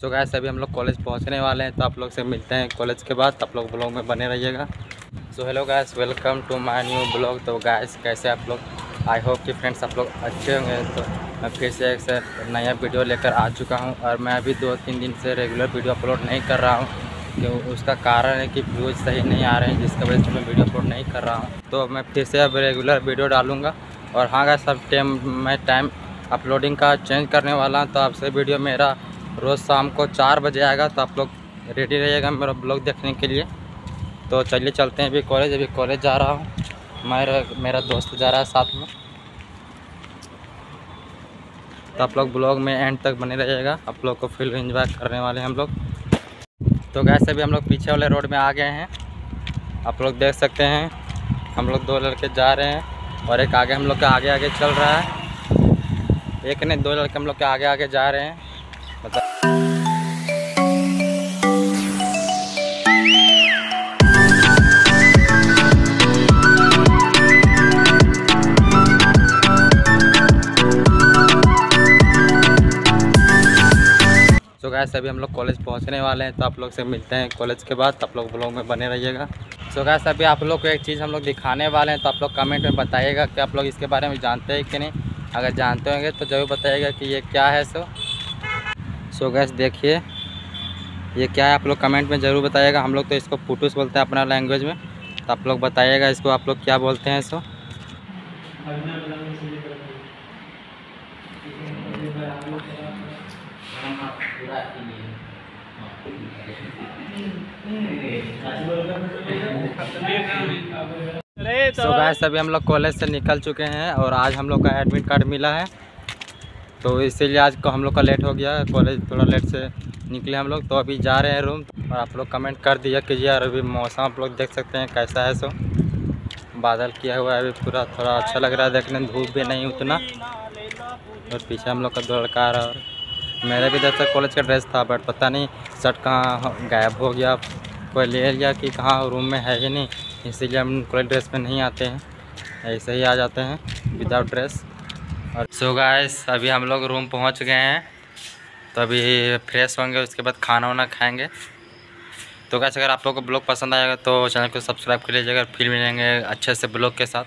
सो gas अभी हम लोग कॉलेज पहुँचने वाले हैं तो आप लोग से मिलते हैं कॉलेज के बाद। आप लोग ब्लॉग में बने रहिएगा। So hello guys welcome to my new blog तो गैस कैसे आप लोग? आई होप कि फ्रेंड्स आप लोग अच्छे होंगे। तो मैं फिर से एक से नया वीडियो लेकर आ चुका हूँ, और मैं अभी दो तीन दिन से रेगुलर वीडियो अपलोड नहीं कर रहा हूँ, क्यों उसका कारण है कि व्यूज़ सही नहीं आ रहे हैं, जिसकी वजह से मैं वीडियो अपलोड नहीं कर रहा हूँ। तो मैं फिर से अब रेगुलर वीडियो डालूँगा। और हाँ गैस सब टाइम मैं टाइम अपलोडिंग का चेंज करने वाला हूँ तो आपसे वीडियो मेरा रोज़ शाम को चार बजे आएगा तो आप लोग रेडी रहिएगा मेरा ब्लॉग देखने के लिए। तो चलिए चलते हैं, अभी कॉलेज अभी कॉलेज जा रहा हूँ। मेरा मेरा दोस्त जा रहा है साथ में। तो आप लोग ब्लॉग में एंड तक बने रहिएगा। आप लोग को फुल इंजॉय करने वाले हैं हम लोग। तो गैस अभी हम लोग पीछे वाले रोड में आ गए हैं। आप लोग देख सकते हैं, हम लोग दो लड़के जा रहे हैं और एक आगे हम लोग के आगे आगे चल रहा है। एक नहीं, दो लड़के हम लोग के आगे आगे जा रहे हैं। सो गैस अभी हम लोग कॉलेज पहुँचने वाले हैं तो आप लोग से मिलते हैं कॉलेज के बाद, आप लोग ब्लॉग में बने रहिएगा। सो गैस अभी आप लोग को एक चीज़ हम लोग दिखाने वाले हैं तो आप लोग कमेंट में बताइएगा कि आप लोग इसके बारे में जानते हैं कि नहीं। अगर जानते होंगे तो ज़रूर बताइएगा कि ये क्या है सो सो गैस देखिए, ये क्या है? आप लोग कमेंट में ज़रूर बताइएगा। हम लोग तो इसको पुटूस बोलते हैं अपना लैंग्वेज में। तो आप लोग बताइएगा इसको आप लोग क्या बोलते हैं सो सो गैस अभी हम लोग कॉलेज से निकल चुके हैं और आज हम लोग का एडमिट कार्ड मिला है। तो इसीलिए आज को हम लोग का लेट हो गया कॉलेज थोड़ा लेट से निकले हम लोग तो अभी जा रहे हैं रूम और आप लोग कमेंट कर दिया कीजिए, और अभी मौसम आप लोग देख सकते हैं कैसा है सो बादल किया हुआ है अभी पूरा, थोड़ा अच्छा लग रहा है देखने में, धूप भी नहीं उतना। और पीछे हम लोग का दो लड़का रहा है। मेरे भी जैसा कॉलेज का ड्रेस था बट पता नहीं शर्ट कहाँ गायब हो गया। कोई ले लिया कि कहाँ रूम में है ही नहीं, इसीलिए हम कॉलेज ड्रेस में नहीं आते हैं। ऐसे ही आ जाते हैं विदाउट ड्रेस और सो गाइस अभी हम लोग रूम पहुँच गए हैं। तो अभी फ्रेश होंगे, उसके बाद खाना वाना खाएँगे। तो गैस अगर आप लोग को ब्लॉग पसंद आएगा तो चैनल को सब्सक्राइब कर लीजिएगा फिर मिलेंगे अच्छे से ब्लॉग के साथ।